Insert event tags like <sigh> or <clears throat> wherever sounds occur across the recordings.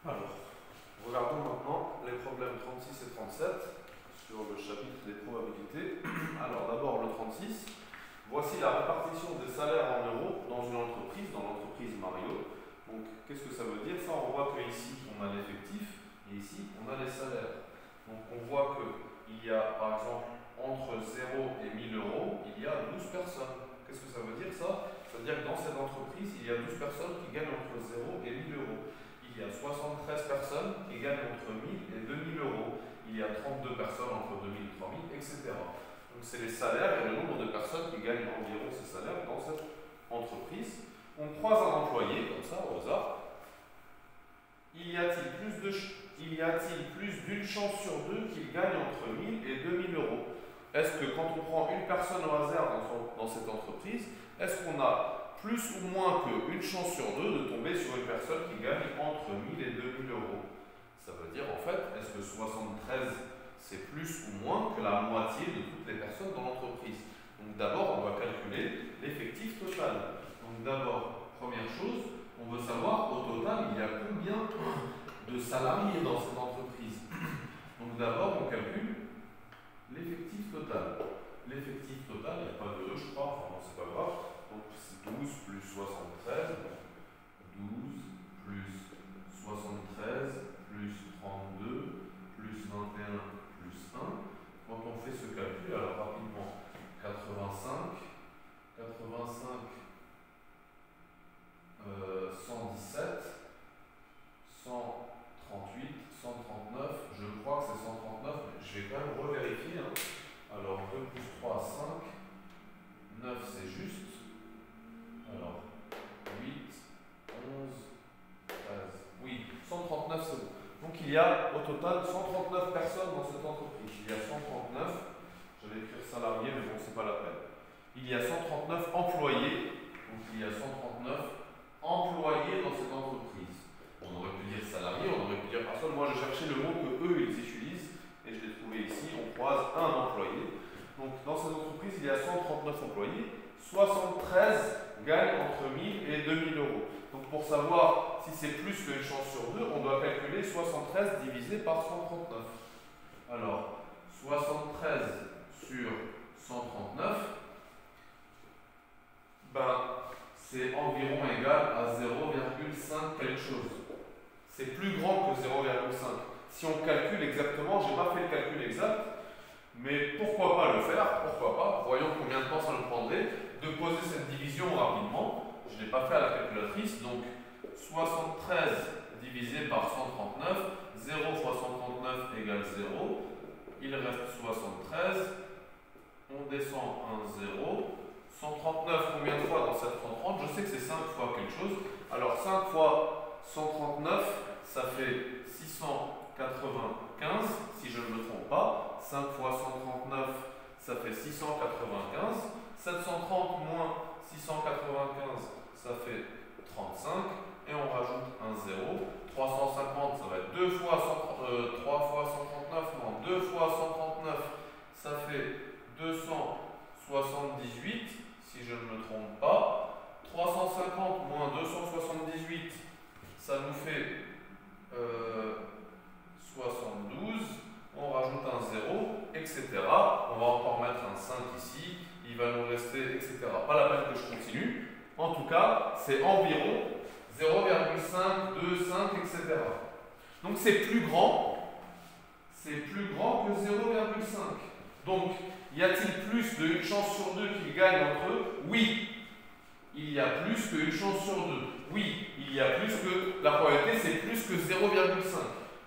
Alors, regardons maintenant les problèmes 36 et 37 sur le chapitre des probabilités. <clears throat> Alors d'abord le 36. Voici la répartition des salaires en euros dans une entreprise, dans l'entreprise Mario. Donc qu'est-ce que ça veut dire? Ça, on voit que ici on a l'effectif et ici on a les salaires. Donc on voit qu'il y a par exemple entre 0 et 1000 euros, il y a 12 personnes. Qu'est-ce que ça veut dire ça? Ça veut dire que dans cette entreprise, il y a 12 personnes qui gagnent entre 0 et 1000 euros. Il y a 73 personnes qui gagnent entre 1000 et 2000 euros. Il y a 32 personnes entre 2000 et 3000, etc. Donc c'est les salaires et le nombre de personnes qui gagnent environ ces salaires dans cette entreprise. On croise un employé, comme ça, au hasard. Il y a-t-il plus y a-t-il plus d'une chance sur deux qu'il gagne entre 1000 et 2000 euros? Est-ce que quand on prend une personne au hasard dans, dans cette entreprise, est-ce qu'on a plus ou moins qu'une chance sur deux de tomber sur une personne qui gagne entre 1000 et 2000 euros Ça veut dire en fait, est-ce que 73 c'est plus ou moins que la moitié de toutes les personnes dans l'entreprise? Donc d'abord, on va calculer l'effectif total. Donc d'abord, première chose, on veut savoir au total, il y a combien de salariés dans cette entreprise. Donc d'abord, on calcule l'effectif total. L'effectif total, il n'y a pas de E, je crois, enfin non, c'est pas grave. Donc c'est 12 plus 73. 12 plus 73 plus 32 plus 21 quand on fait ce calcul, alors rapidement, 85, 85, 117, 138, 139, je crois que c'est 139, mais je vais quand même revérifier. Hein. Alors 2 plus 3, 5, 9 c'est juste. Alors 8, 11, 13. Oui, 139 c'est bon. Donc il y a au total 139 personnes dans cette entreprise. Il y a 139, j'allais écrire salariés, mais bon, c'est pas la peine. Il y a 139 employés, donc il y a 139 employés dans cette entreprise. On aurait pu dire salariés, on aurait pu dire personne. Moi, j'ai cherché le mot que eux, ils utilisent, et je l'ai trouvé ici. On croise un employé. Donc dans cette entreprise, il y a 139 employés. 73 gagnent entre 1000 et 2000 euros. Donc pour savoir si c'est plus qu'une chance sur deux, on doit calculer 73 divisé par 139. Alors, 73 sur 139, ben, c'est environ égal à 0,5 quelque chose. C'est plus grand que 0,5. Si on calcule exactement, je n'ai pas fait le calcul exact, mais pourquoi pas le faire? Pourquoi pas? Voyons combien de temps ça nous prendrait de poser cette division rapidement. Je ne l'ai pas fait à la calculatrice, donc 73 divisé par 139, 0 fois 139 égale 0, il reste 73, on descend un 0, 139 combien de fois dans 730 Je sais que c'est 5 fois quelque chose, alors 5 fois 139, ça fait 695, si je ne me trompe pas, 5 fois 139, ça fait 695, 730 moins 695, ça fait 35, et on rajoute un 0. 350, ça va être 2 fois 100, euh, 3 fois 139, non, 2 fois 139, ça fait 278, si je ne me trompe pas. 350 moins 278, ça nous fait euh, 72. On rajoute un 0, etc. On va encore mettre un 5 ici. Il va nous rester, etc. Pas la peine que je continue. En tout cas, c'est environ 0,5, 2, 5, etc. Donc c'est plus grand, c'est plus grand que 0,5. Donc, y a-t-il plus d'une chance sur deux qu'ils gagnent entre eux? Oui. Il y a plus qu'une chance sur deux. Oui, il y a plus que. La probabilité, c'est plus que 0,5.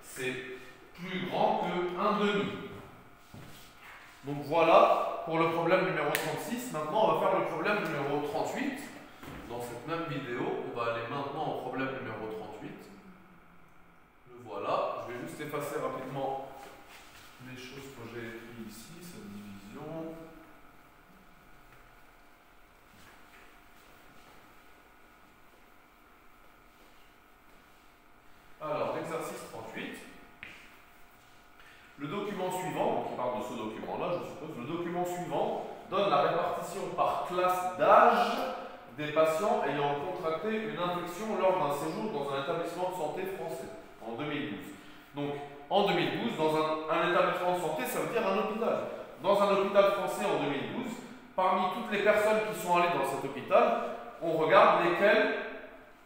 C'est plus grand que 1 demi. Donc voilà pour le problème numéro 36. Maintenant, on va faire le problème numéro 38 dans cette même vidéo, on va aller maintenant au problème numéro 38. Le voilà. Je vais juste effacer rapidement les choses que j'ai écrites ici, cette division. Alors, l'exercice 38. Le document suivant, qui parle de ce document-là, je suppose, le document suivant donne la répartition par classe d'âge des patients ayant contracté une infection lors d'un séjour dans un établissement de santé français, en Donc, en 2012, dans un, établissement de santé, ça veut dire un hôpital. Dans un hôpital français en 2012, parmi toutes les personnes qui sont allées dans cet hôpital, on regarde lesquelles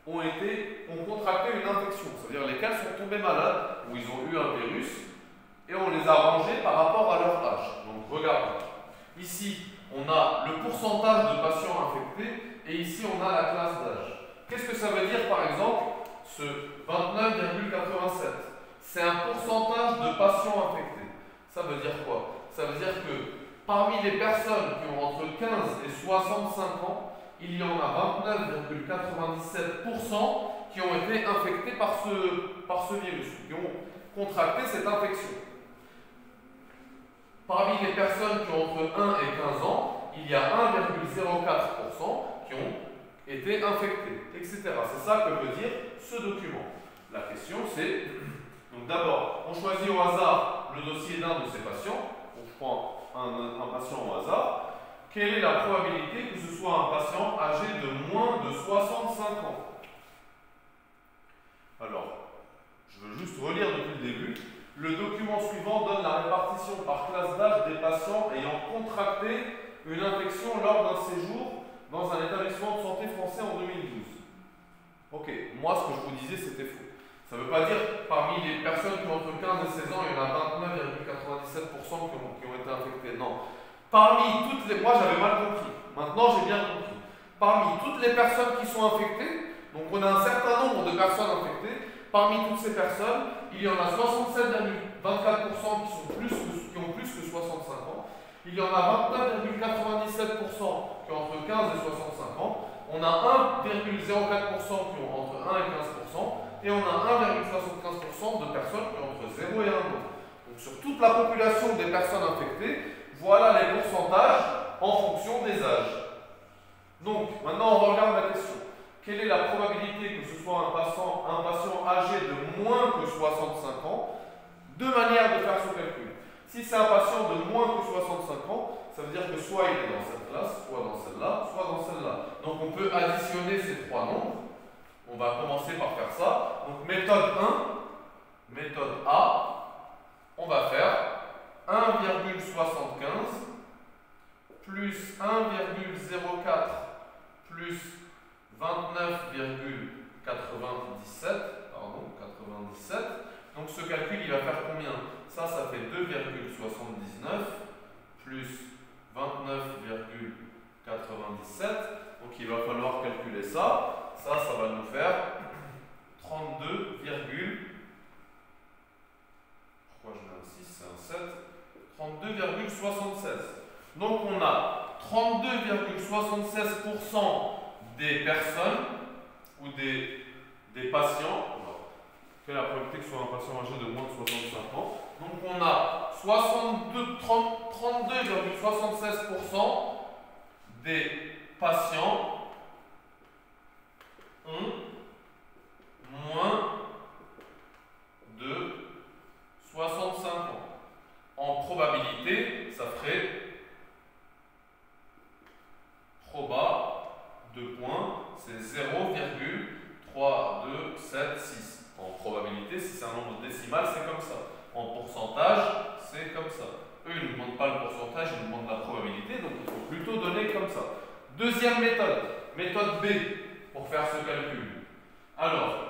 ont, été, ont contracté une infection, c'est-à-dire lesquelles sont tombées malades, ou ils ont eu un virus, et on les a rangées par rapport à leur âge. Donc regardez, ici on a le pourcentage de patients infectés, et ici on a la classe d'âge. Qu'est-ce que ça veut dire par exemple ce 29,87 C'est un pourcentage de patients infectés. Ça veut dire quoi? Ça veut dire que parmi les personnes qui ont entre 15 et 65 ans, il y en a 29,97% qui ont été infectés par ce, par ce virus, qui ont contracté cette infection. Parmi les personnes qui ont entre 1 et 15 ans, il y a 1,04% qui ont été infectés, etc. C'est ça que veut dire ce document. La question c'est, donc d'abord, on choisit au hasard le dossier d'un de ces patients, on prend un, un patient au hasard, quelle est la probabilité que ce soit un patient âgé de moins de 65 ans? Alors, je veux juste relire depuis le début. Le document suivant donne la répartition par classe d'âge des patients ayant contracté une infection lors d'un séjour dans un établissement de santé français en 2012. Ok, moi ce que je vous disais c'était faux. Ça ne veut pas dire parmi les personnes qui ont entre 15 et 16 ans, il y en a 29,97% qui ont, été infectées. Non, Parmi toutes les. Moi, j'avais mal compris. Maintenant, j'ai bien compris. Parmi toutes les personnes qui sont infectées, donc on a un certain nombre de personnes infectées, parmi toutes ces personnes, il y en a 67,24% qui, qui ont plus que 65 ans. Il y en a 29,97% qui ont entre 15 et 65 ans. On a 1,04% qui ont entre 1 et 15%. Et on a 1,75% de personnes qui ont entre 0 et 1 an. Donc sur toute la population des personnes infectées, voilà les pourcentages en fonction des âges. Donc, maintenant on regarde la question. Quelle est la probabilité que ce soit un patient, un patient âgé de moins que 65 ans Deux manières de faire ce calcul? Si c'est un patient de moins que 65 ans, que soit il est dans cette classe, soit dans celle-là, soit dans celle-là. Donc on peut additionner ces trois nombres. On va commencer par faire ça. Donc méthode 1, méthode A, on va faire 1,75 plus 1,04 plus 29,97 pardon 97 donc ce calcul il va faire combien? Ça ça fait 2,79 plus 29,97 donc il va falloir calculer ça ça ça va nous faire 32, pourquoi je mets un 6 c'est un 7 32,76. Donc on a 32,76% des personnes ou des patients, est la probabilité que soit un patient âgé de moins de 65 ans. Donc on a 32,76% des patients ont moins de 65 ans. En probabilité, ça ferait proba, deux points, c'est 0,3276. En probabilité, si c'est un nombre décimal, c'est comme ça. En pourcentage, c'est comme ça. Eux, ils ne nous demandent pas le pourcentage, ils nous demandent la probabilité, donc il faut plutôt donner ça. Deuxième méthode, méthode B, pour faire ce calcul. Alors,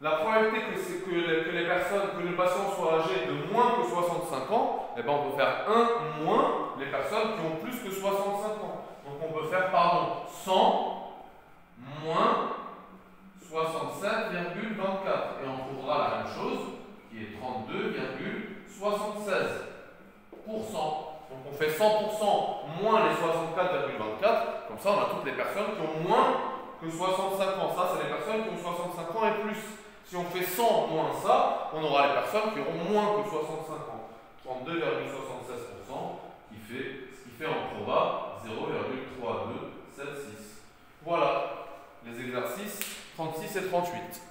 la probabilité que, les, personnes, que les patients soient âgés de moins que 65 ans, eh ben on peut faire 1 moins les personnes qui ont plus que 65 ans. Donc on peut faire, pardon, 100 On fait 100% moins les 64,24, comme ça on a toutes les personnes qui ont moins que 65 ans. Ça, c'est les personnes qui ont 65 ans et plus. Si on fait 100 moins ça, on aura les personnes qui auront moins que 65 ans. 32,76% qui fait ce qui fait en proba 0,3276. Voilà les exercices 36 et 38.